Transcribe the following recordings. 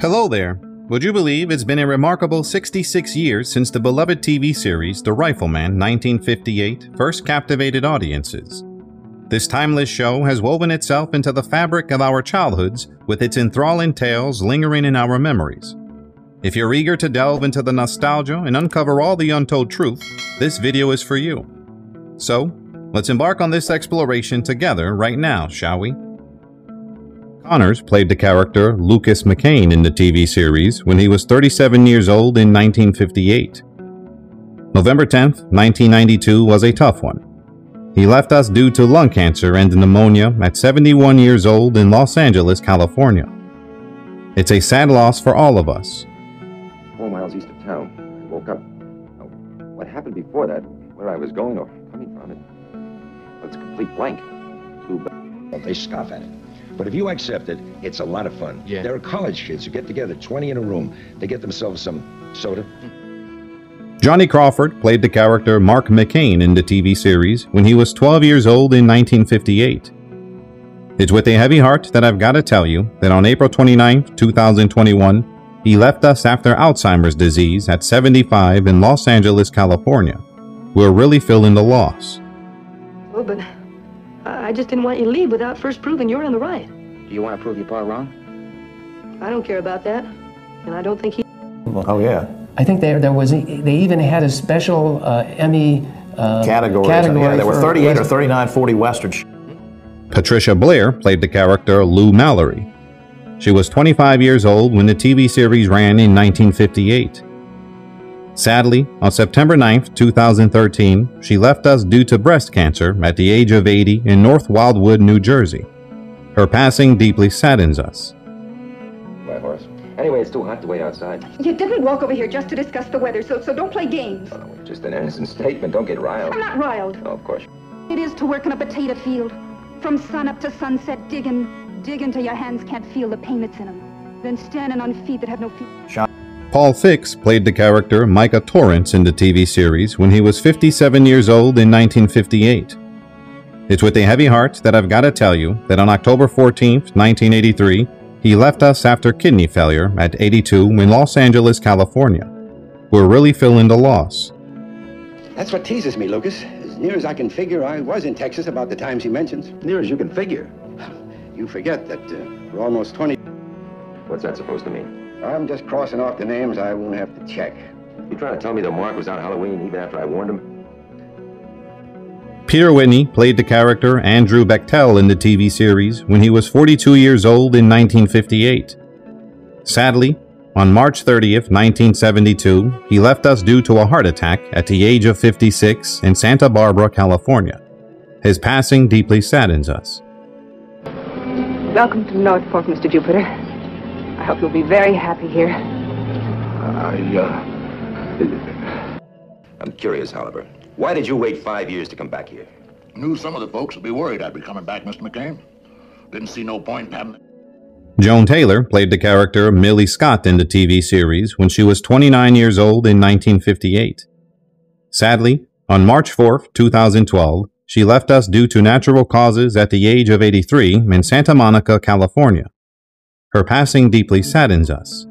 Hello there. Would you believe it's been a remarkable 66 years since the beloved TV series The Rifleman 1958 first captivated audiences? This timeless show has woven itself into the fabric of our childhoods with its enthralling tales lingering in our memories. If you're eager to delve into the nostalgia and uncover all the untold truth, this video is for you. So, let's embark on this exploration together right now, shall we? Connors played the character Lucas McCain in the TV series when he was 37 years old in 1958. November 10, 1992 was a tough one. He left us due to lung cancer and pneumonia at 71 years old in Los Angeles, California. It's a sad loss for all of us. Four miles east of town. I woke up. Oh, what happened before that, where I was going or coming from, it, it's a complete blank. Too bad. Well, they scoff at it. But if you accept it, it's a lot of fun. Yeah. There are college kids who get together, 20 in a room. They get themselves some soda. Johnny Crawford played the character Mark McCain in the TV series when he was 12 years old in 1958. It's with a heavy heart that I've got to tell you that on April 29, 2021, he left us after Alzheimer's disease at 75 in Los Angeles, California. We're really feeling the loss. Well, but I I just didn't want you to leave without first proving you're in the right. Do you want to prove your pa wrong? I don't care about that. And I don't think he. Oh, yeah. I think there, there was, they even had a special uh, Emmy uh, Categories. category yeah, there were for 38 or 39, 40 westerns. Patricia Blair played the character Lou Mallory. She was 25 years old when the TV series ran in 1958. Sadly, on September 9, 2013, she left us due to breast cancer at the age of 80 in North Wildwood, New Jersey. Her passing deeply saddens us. My horse. Anyway, it's too hot to wait outside. You didn't walk over here just to discuss the weather, so so don't play games. Oh, just an innocent statement. Don't get riled. I'm not riled. Oh, of course. It is to work in a potato field. From sun up to sunset, digging, digging till your hands can't feel the pain that's in them. Then standing on feet that have no feet. Paul Fix played the character Micah Torrance in the TV series when he was 57 years old in 1958. It's with a heavy heart that I've got to tell you that on October 14, 1983, he left us after kidney failure at 82 in Los Angeles, California. We're really feeling the loss. That's what teases me, Lucas. As near as I can figure, I was in Texas about the times he mentions. Near as you can figure. You forget that uh, for almost 20... What's that supposed to mean? I'm just crossing off the names I won't have to check. You trying to tell me that Mark was on Halloween even after I warned him? Peter Whitney played the character Andrew Bechtel in the TV series when he was 42 years old in 1958. Sadly, on March 30th, 1972, he left us due to a heart attack at the age of 56 in Santa Barbara, California. His passing deeply saddens us. Welcome to North Fork, Mr. Jupiter. I hope you'll be very happy here. I, uh... I'm curious, Oliver. Why did you wait five years to come back here? Knew some of the folks would be worried I'd be coming back, Mr. McCain. Didn't see no point in having... Joan Taylor played the character Milly Scott in the TV series when she was 29 years old in 1958. Sadly, on March 4, 2012, she left us due to natural causes at the age of 83 in Santa Monica, California. Her passing deeply saddens us.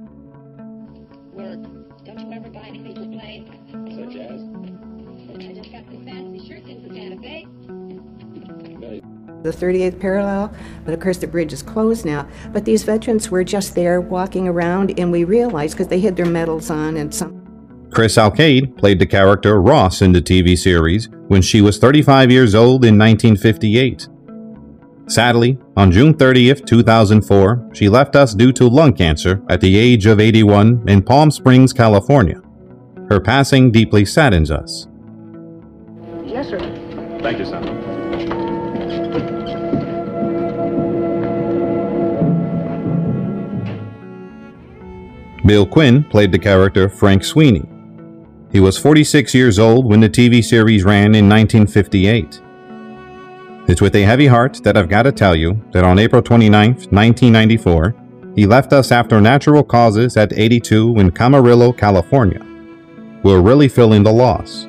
Work. Don't you ever buy anything to play? Such as? I just got some fancy shirts in for Santa Fe. the 38th parallel, but of course the bridge is closed now. But these veterans were just there walking around, and we realized because they had their medals on and some. Chris Alcaide played the character Ross in the TV series when she was 35 years old in 1958. Sadly, on June 30th, 2004, she left us due to lung cancer at the age of 81 in Palm Springs, California. Her passing deeply saddens us. Yes, sir. Thank you, son. Bill Quinn played the character Frank Sweeney. He was 46 years old when the TV series ran in 1958. It's with a heavy heart that I've got to tell you that on April 29, 1994, he left us after natural causes at 82 in Camarillo, California. We're really feeling the loss.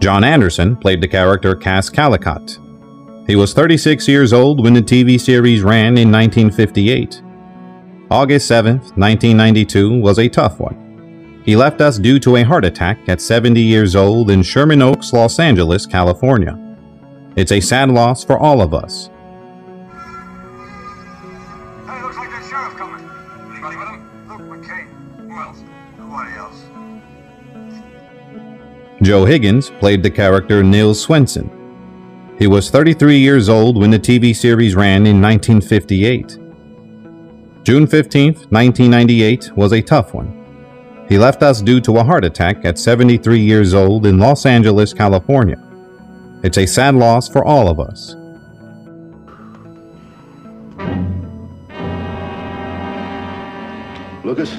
John Anderson played the character Cass Callicott. He was 36 years old when the TV series ran in 1958. August 7, 1992 was a tough one. He left us due to a heart attack at 70 years old in Sherman Oaks, Los Angeles, California. It's a sad loss for all of us. Hey, looks like that sheriff coming. Anybody with him? Luke McCain. Who else? Nobody else. Joe Higgins played the character Nils Swenson. He was 33 years old when the TV series ran in 1958. June 15, 1998 was a tough one. He left us due to a heart attack at 73 years old in Los Angeles, California. It's a sad loss for all of us. Lucas,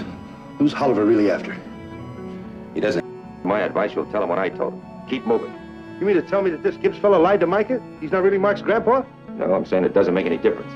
who's Oliver really after? He doesn't. My advice, you'll tell him what I told him. Keep moving. You mean to tell me that this Gibbs fellow lied to Micah? He's not really Mark's grandpa? No, I'm saying it doesn't make any difference.